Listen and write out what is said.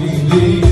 ninguém.